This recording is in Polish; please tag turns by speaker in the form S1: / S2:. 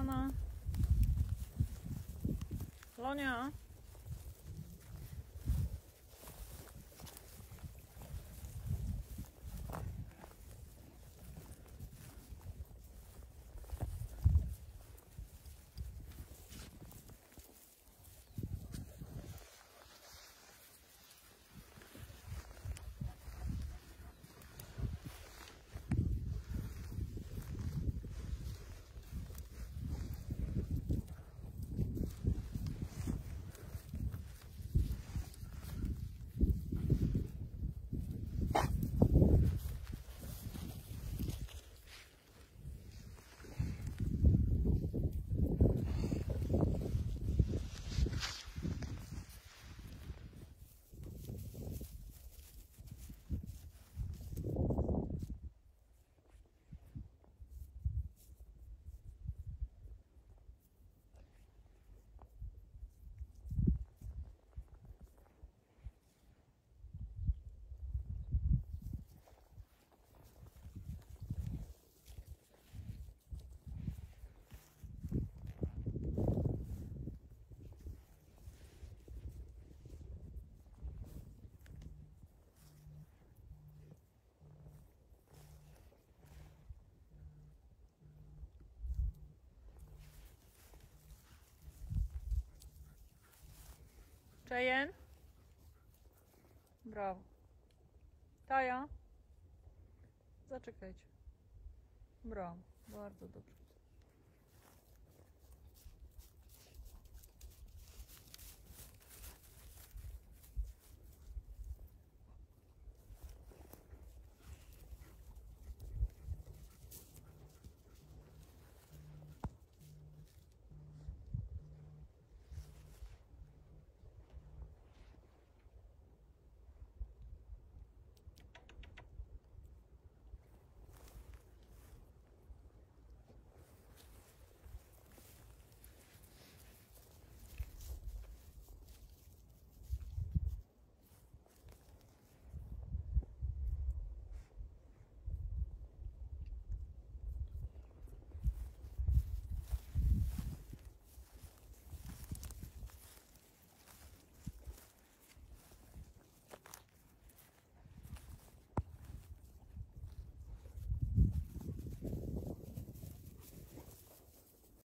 S1: Anna. Lonia. Cheyenne. Brawo. Taja. Zaczekajcie. Brawo. Bardzo dobrze.